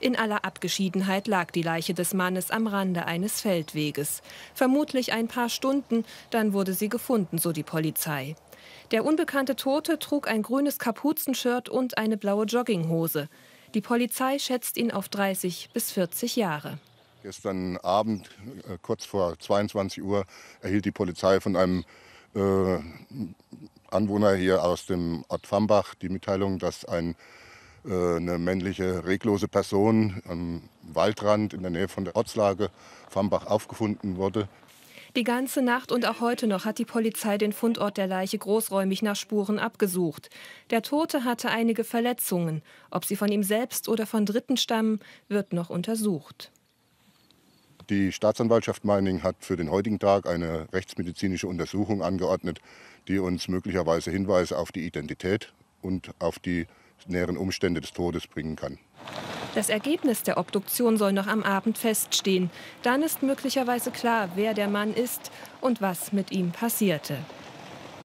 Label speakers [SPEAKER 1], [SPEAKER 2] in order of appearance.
[SPEAKER 1] In aller Abgeschiedenheit lag die Leiche des Mannes am Rande eines Feldweges. Vermutlich ein paar Stunden, dann wurde sie gefunden, so die Polizei. Der unbekannte Tote trug ein grünes Kapuzenshirt und eine blaue Jogginghose. Die Polizei schätzt ihn auf 30 bis 40 Jahre.
[SPEAKER 2] Gestern Abend, äh, kurz vor 22 Uhr, erhielt die Polizei von einem äh, Anwohner hier aus dem Ort Fambach die Mitteilung, dass ein eine männliche reglose Person am Waldrand in der Nähe von der Ortslage Fambach aufgefunden wurde.
[SPEAKER 1] Die ganze Nacht und auch heute noch hat die Polizei den Fundort der Leiche großräumig nach Spuren abgesucht. Der Tote hatte einige Verletzungen. Ob sie von ihm selbst oder von Dritten stammen, wird noch untersucht.
[SPEAKER 2] Die Staatsanwaltschaft Meining hat für den heutigen Tag eine rechtsmedizinische Untersuchung angeordnet, die uns möglicherweise Hinweise auf die Identität und auf die näheren Umstände des Todes bringen kann.
[SPEAKER 1] Das Ergebnis der Obduktion soll noch am Abend feststehen. Dann ist möglicherweise klar, wer der Mann ist und was mit ihm passierte.